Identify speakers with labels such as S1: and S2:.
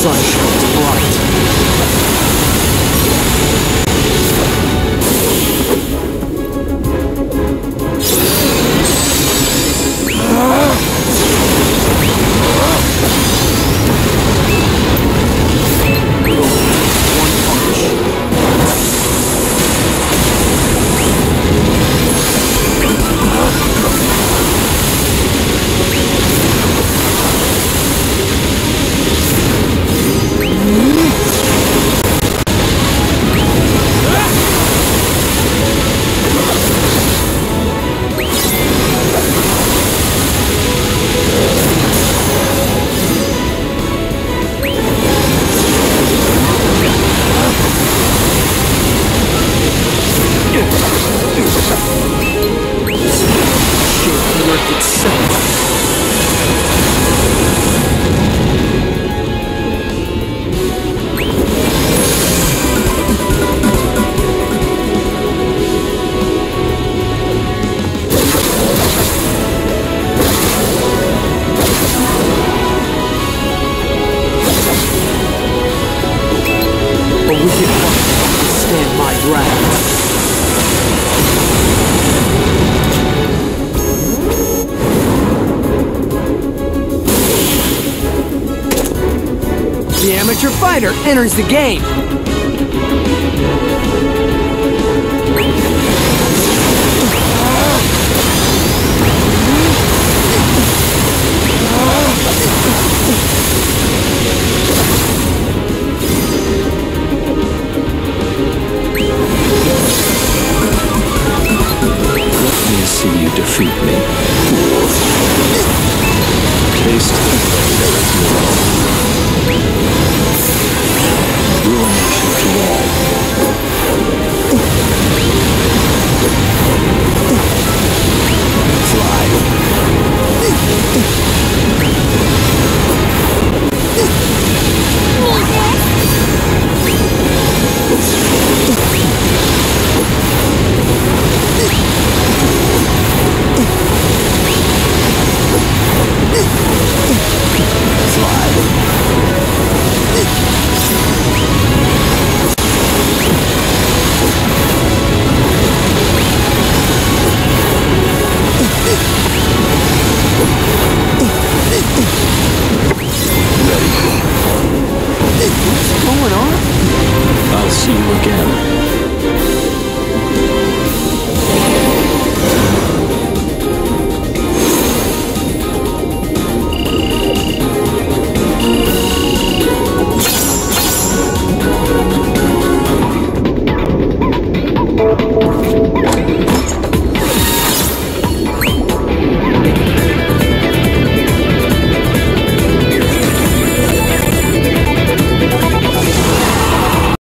S1: 算是个的 amateur fighter enters the game.
S2: See you defeat me. Taste.